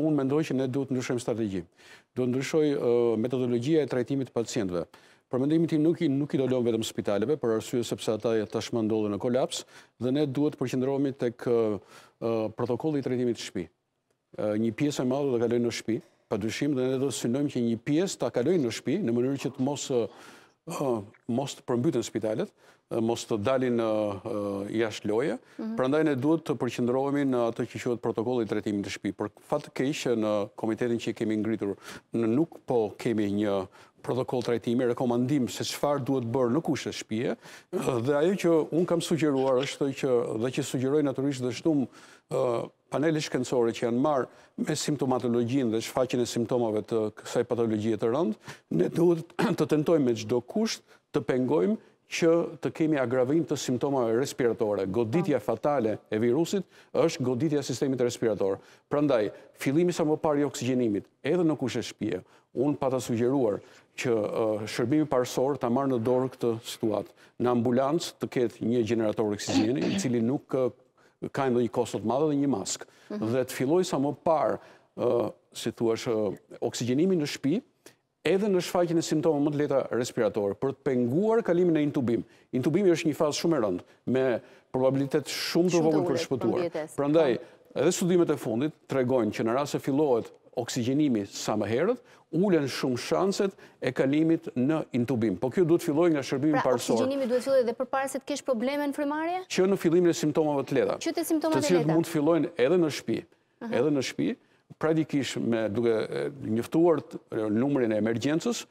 Unë mendoj që ne duhet të ndryshojmë strategji. Duhet të ndryshojë metodologjia e trajtimit të pacientëve. Për mendimin tim nuk i nuk i do lëmë vetëm spitaleve për arsye sepse ata tashmë ndodhen në kolaps dhe ne duhet të përqendrohemi tek protokolli i trajtimit në shtëpi. Një pjesë e madhe do e kalojnë në shtëpi, padyshim dhe ne duhet të synojmë që një pjesë ta kalojnë në shtëpi në mënyrë që të mos mos të përmbyten spitalet, mos të dalin jashtë loje, mhm. prandaj ne duhet të përqendrohemi në atë që quhet protokolli i trajtimit në shtëpi. Për fat të keq në komitetin që kemi ngritur, në nuk po kemi një protokoll trajtimi, rekomandim se çfarë duhet bërë në kushte shtëpie, dhe ajo që unë kam sugjeruar është që dhe që sugjeroj natyrisht dhe shtum Panelet shkencore që janë marrë me simptomatologjinë dhe shfaqjen e simptomave të kësaj patologjie të rëndë, ne duhet të tentojmë me çdo kusht të pengojmë që të kemi agravim të simptomave respiratore. Po. Goditja fatale e virusit është goditja e sistemit respirator. Prandaj, fillimi sa më parë i oksigjenimit, edhe në kushte shtëpie. Unë pata sugjeruar që uh, shërbimi parësor ta marrë në dorë këtë situatë. Në ambulancë të ketë një gjenerator oksigjeni, i cili nuk uh, ka ndonjë kosto të madhe dhe një maskë. Mhm. Dhe të fillojë sa më parë, si të thuash, oksigjenimi në shpi, edhe në shfaqjen e simptomave të lehta respiratore, për të penguar kalimin në intubim. Intubimi është një fazë shumë e rëndë, me probabilitet shumë të vogël për të shpëtuar. Prandaj, po. edhe studimet e fundit tregojnë që në rast se fillohet oksigjenimi sa më herët, ulen shumë shanset e kalimit në intubim. Po kjo duhet të fillojë nga shërbimi pra, parësor. Pra, oksigjenimi duhet të fillojë edhe përpara se të kesh probleme në frymëmarrje? Që në fillimin e simptomave të lehta. Që te simptomat e lehta. Të cilat mund të fillojnë edhe në shtëpi. Edhe në shtëpi, praktikisht me duke njoftuar numrin e emergjencës,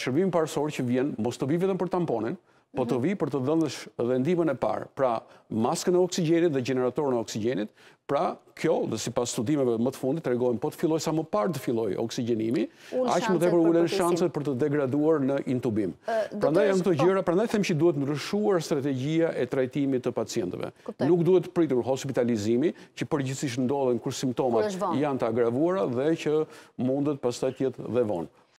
shërbimi parësor që vjen mos të vijë vetëm për tamponin, po të vijë për të dhënë dhe ndihmën e parë, pra maskën e oksigjenit dhe gjeneratorin e oksigjenit, pra kjo dhe sipas studimeve më të fundit tregojnë po të fillojë sa më parë të fillojë oksigjenimi, aq më tepër ulen shanset për të degraduar në intubim. Prandaj janë këto po. gjëra, prandaj them që duhet ndryshuar strategjia e trajtimit të pacientëve. Nuk duhet pritur hospitalizimi, që përgjithësisht ndodh kur simptomat janë të agravuara dhe që mundet pastaj të jetë dhe vonë.